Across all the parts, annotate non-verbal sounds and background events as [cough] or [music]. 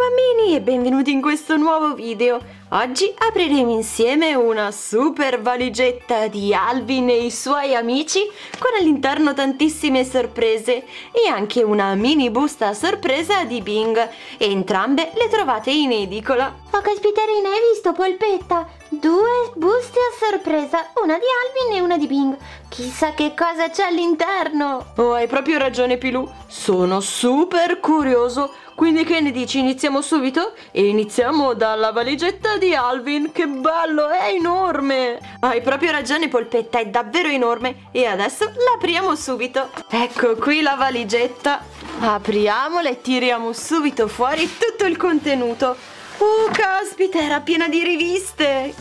bambini e benvenuti in questo nuovo video. Oggi apriremo insieme una super valigetta di Alvin e i suoi amici con all'interno tantissime sorprese e anche una mini busta sorpresa di Bing. Entrambe le trovate in edicola. Oh caspiterina, hai visto polpetta? Due buste a sorpresa, una di Alvin e una di Bing. Chissà che cosa c'è all'interno. Oh, hai proprio ragione Pilù, sono super curioso. Quindi che ne dici? Iniziamo subito? E iniziamo dalla valigetta di Alvin. Che bello, è enorme! Hai proprio ragione Polpetta, è davvero enorme. E adesso l'apriamo subito. Ecco qui la valigetta. Apriamola e tiriamo subito fuori tutto il contenuto. Oh, caspita, era piena di riviste!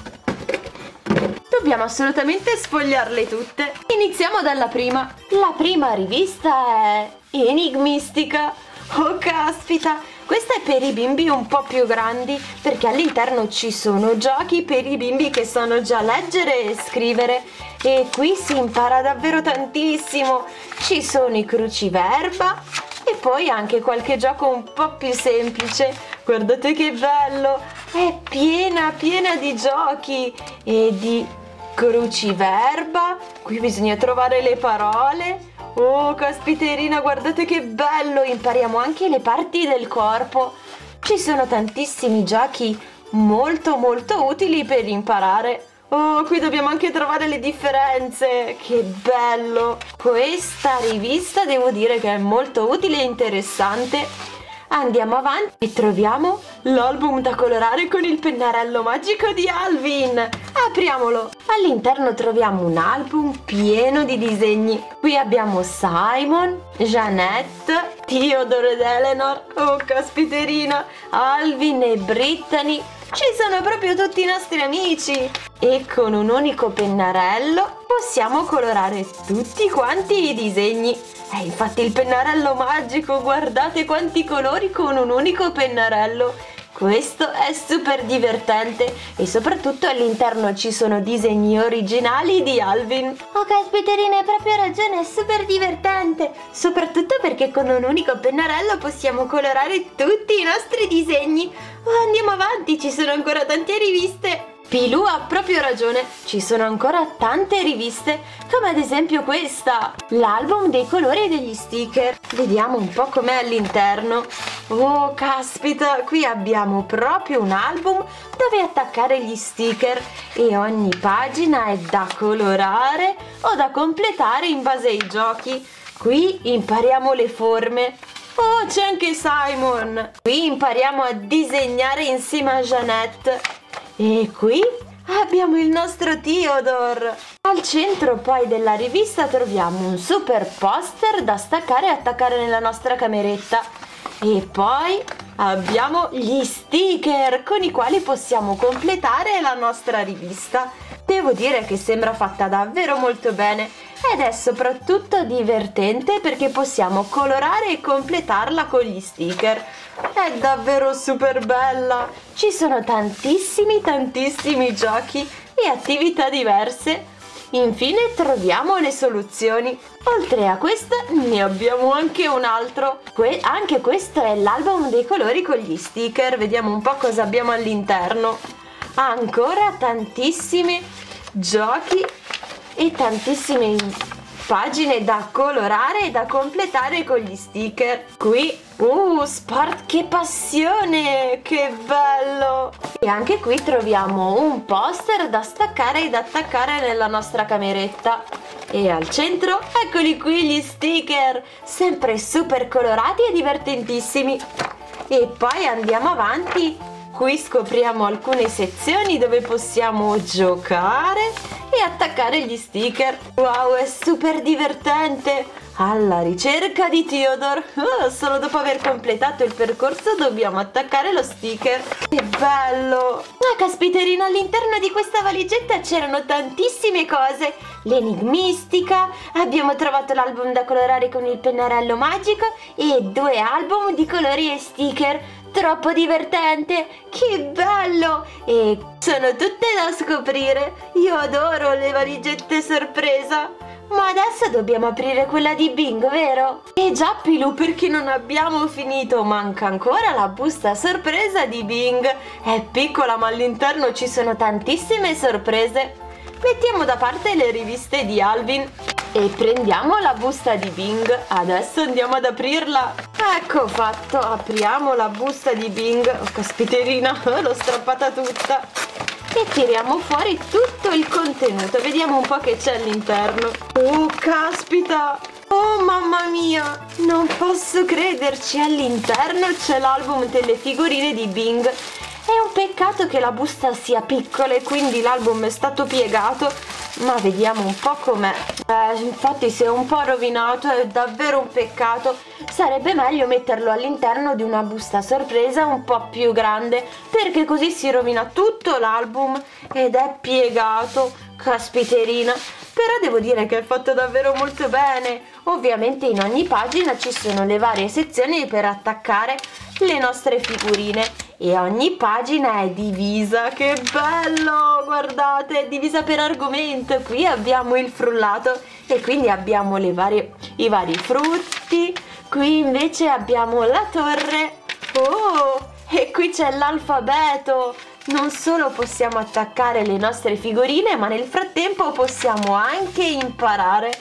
Dobbiamo assolutamente sfogliarle tutte. Iniziamo dalla prima. La prima rivista è enigmistica. Oh caspita! Questa è per i bimbi un po' più grandi perché all'interno ci sono giochi per i bimbi che sanno già leggere e scrivere e qui si impara davvero tantissimo. Ci sono i cruciverba e poi anche qualche gioco un po' più semplice. Guardate che bello! È piena, piena di giochi e di cruciverba. Qui bisogna trovare le parole Oh, caspiterina, guardate che bello! Impariamo anche le parti del corpo. Ci sono tantissimi giochi molto molto utili per imparare. Oh, qui dobbiamo anche trovare le differenze. Che bello! Questa rivista devo dire che è molto utile e interessante Andiamo avanti e troviamo l'album da colorare con il pennarello magico di Alvin. Apriamolo. All'interno troviamo un album pieno di disegni. Qui abbiamo Simon, Jeannette, Theodore ed Eleanor, oh caspiterina, Alvin e Brittany. Ci sono proprio tutti i nostri amici e con un unico pennarello possiamo colorare tutti quanti i disegni. È infatti il pennarello magico, guardate quanti colori con un unico pennarello. Questo è super divertente e soprattutto all'interno ci sono disegni originali di Alvin. Oh caspiterina, hai proprio ragione, è super divertente! Soprattutto perché con un unico pennarello possiamo colorare tutti i nostri disegni. Oh, andiamo avanti, ci sono ancora tante riviste. Pilù ha proprio ragione, ci sono ancora tante riviste, come ad esempio questa, l'album dei colori e degli sticker. Vediamo un po' com'è all'interno. Oh, caspita, qui abbiamo proprio un album dove attaccare gli sticker e ogni pagina è da colorare o da completare in base ai giochi. Qui impariamo le forme, Oh, c'è anche Simon! Qui impariamo a disegnare insieme a Jeannette e qui abbiamo il nostro Theodore. Al centro poi della rivista troviamo un super poster da staccare e attaccare nella nostra cameretta. E poi abbiamo gli sticker con i quali possiamo completare la nostra rivista. Devo dire che sembra fatta davvero molto bene ed è soprattutto divertente perché possiamo colorare e completarla con gli sticker. È davvero super bella! Ci sono tantissimi tantissimi giochi e attività diverse. Infine troviamo le soluzioni. Oltre a questa ne abbiamo anche un altro. Que- anche questo è l'album dei colori con gli sticker. Vediamo un po' cosa abbiamo all'interno. Ancora tantissimi giochi e tantissime pagine da colorare e da completare con gli sticker. Qui, uh, sport che passione, che bello! E anche qui troviamo un poster da staccare ed attaccare nella nostra cameretta. E al centro, eccoli qui gli sticker, sempre super colorati e divertentissimi. E poi andiamo avanti Qui scopriamo alcune sezioni dove possiamo giocare e attaccare gli sticker. Wow, è super divertente! Alla ricerca di Theodore. Oh, solo dopo aver completato il percorso dobbiamo attaccare lo sticker. Che bello! Ah, caspiterina, all'interno di questa valigetta c'erano tantissime cose. L'enigmistica, abbiamo trovato l'album da colorare con il pennarello magico e due album di colori e sticker troppo divertente! Che bello! E sono tutte da scoprire! Io adoro le valigette sorpresa! Ma adesso dobbiamo aprire quella di Bing, vero? Eh già, Pilu, perché non abbiamo finito. Manca ancora la busta sorpresa di Bing. È piccola, ma all'interno ci sono tantissime sorprese. Mettiamo da parte le riviste di Alvin e prendiamo la busta di Bing. Adesso andiamo ad aprirla. Ecco fatto, apriamo la busta di Bing. Oh, caspiterina, [laughs] l'ho strappata tutta. E tiriamo fuori tutto il contenuto. Vediamo un po' che c'è all'interno. Oh, caspita! Oh mamma mia! Non posso crederci, all'interno c'è l'album delle figurine di Bing. È un peccato che la busta sia piccola e quindi l'album è stato piegato ma vediamo un po' com'è. Eh, infatti si è un po' rovinato, è davvero un peccato. Sarebbe meglio metterlo all'interno di una busta sorpresa un po' più grande, perché così si rovina tutto l'album ed è piegato. Caspiterina. Però devo dire che è fatto davvero molto bene. Ovviamente in ogni pagina ci sono le varie sezioni per attaccare le nostre figurine e ogni pagina è divisa. Che bello! Guardate, è divisa per argomento. Qui abbiamo il frullato e quindi abbiamo varie, i vari frutti. Qui invece abbiamo la torre. Oh! E qui c'è l'alfabeto. Non solo possiamo attaccare le nostre figurine, ma nel frattempo possiamo anche imparare.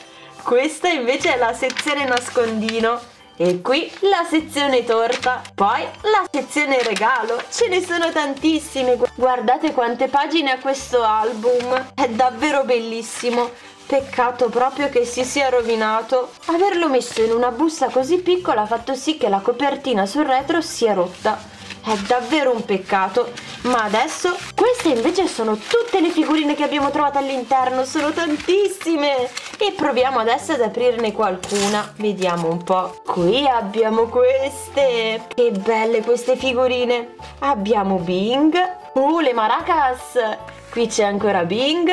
Questa invece è la sezione nascondino e qui la sezione torta, poi la sezione regalo. Ce ne sono tantissime. Guardate quante pagine ha questo album. È davvero bellissimo. Peccato proprio che si sia rovinato. Averlo messo in una busta così piccola ha fatto sì che la copertina sul retro sia rotta. È davvero un peccato. Ma adesso queste invece sono tutte le figurine che abbiamo trovato all'interno, sono tantissime! E proviamo adesso ad aprirne qualcuna, vediamo un po'. Qui abbiamo queste! Che belle queste figurine! Abbiamo Bing, uh, le maracas! Qui c'è ancora Bing,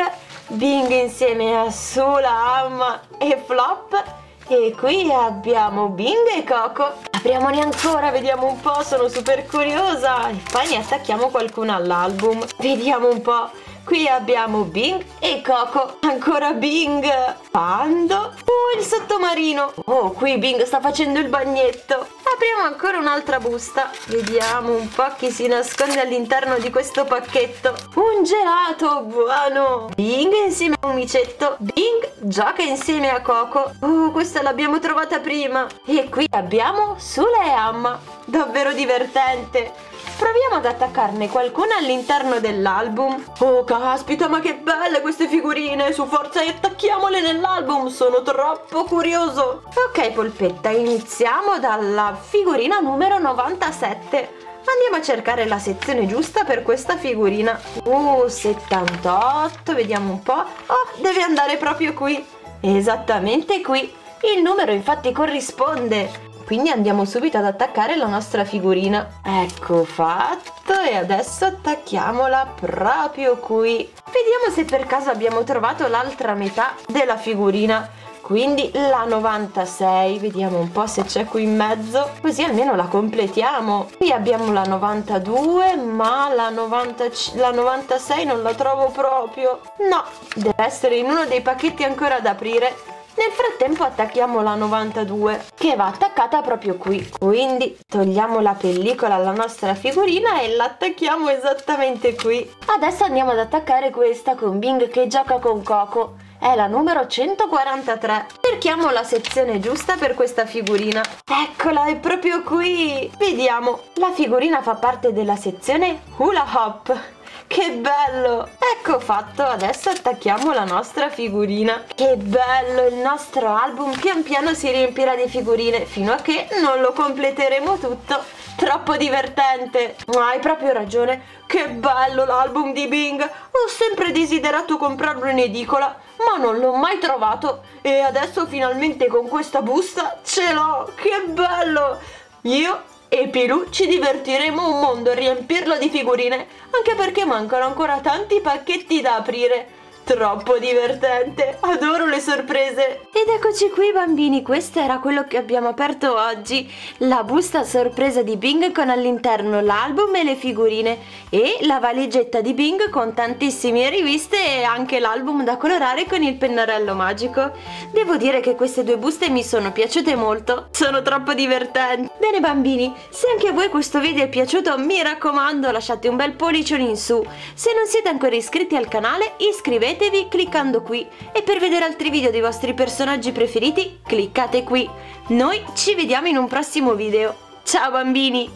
Bing insieme a Sula, Amma e Flop. E qui abbiamo Bing e Coco. Apriamone ancora, vediamo un po', sono super curiosa. E poi ne attacchiamo qualcuno all'album. Vediamo un po'. Qui abbiamo Bing e Coco. Ancora Bing. Pando. Oh, il sottomarino. Oh, qui Bing sta facendo il bagnetto. Apriamo ancora un'altra busta. Vediamo un po' chi si nasconde all'interno di questo pacchetto. Un gelato, buono. Bing insieme a un micetto. Bing gioca insieme a Coco. Oh, questa l'abbiamo trovata prima. E qui abbiamo Sule Amma. Davvero divertente. Proviamo ad attaccarne qualcuna all'interno dell'album. Oh caspita, ma che belle queste figurine! Su forza e attacchiamole nell'album, sono troppo curioso! Ok Polpetta, iniziamo dalla figurina numero 97. Andiamo a cercare la sezione giusta per questa figurina. Uh, 78, vediamo un po'. Oh, deve andare proprio qui. Esattamente qui. Il numero infatti corrisponde. Quindi andiamo subito ad attaccare la nostra figurina. Ecco fatto e adesso attacchiamola proprio qui. Vediamo se per caso abbiamo trovato l'altra metà della figurina. Quindi la 96, vediamo un po' se c'è qui in mezzo, così almeno la completiamo. Qui abbiamo la 92, ma la, 90, la 96 non la trovo proprio. No, deve essere in uno dei pacchetti ancora da aprire nel frattempo attacchiamo la 92 che va attaccata proprio qui. Quindi togliamo la pellicola alla nostra figurina e l'attacchiamo esattamente qui. Adesso andiamo ad attaccare questa con Bing che gioca con Coco. È la numero 143. Cerchiamo la sezione giusta per questa figurina. Eccola, è proprio qui. Vediamo. La figurina fa parte della sezione Hula Hop. Che bello! Ecco fatto, adesso attacchiamo la nostra figurina. Che bello, il nostro album pian piano si riempirà di figurine fino a che non lo completeremo tutto. Troppo divertente! Hai proprio ragione, che bello l'album di Bing! Ho sempre desiderato comprarlo in edicola, ma non l'ho mai trovato e adesso finalmente con questa busta ce l'ho! Che bello! Io e Pilu ci divertiremo un mondo a riempirlo di figurine, anche perché mancano ancora tanti pacchetti da aprire. Troppo divertente, adoro le sorprese. Ed eccoci qui bambini, questo era quello che abbiamo aperto oggi, la busta sorpresa di Bing con all'interno l'album e le figurine e la valigetta di Bing con tantissime riviste e anche l'album da colorare con il pennarello magico. Devo dire che queste due buste mi sono piaciute molto, sono troppo divertenti. Bene bambini, se anche a voi questo video è piaciuto mi raccomando lasciate un bel pollicione in su. Se non siete ancora iscritti al canale iscrivetevi iscrivetevi cliccando qui e per vedere altri video dei vostri personaggi preferiti cliccate qui. Noi ci vediamo in un prossimo video. Ciao bambini!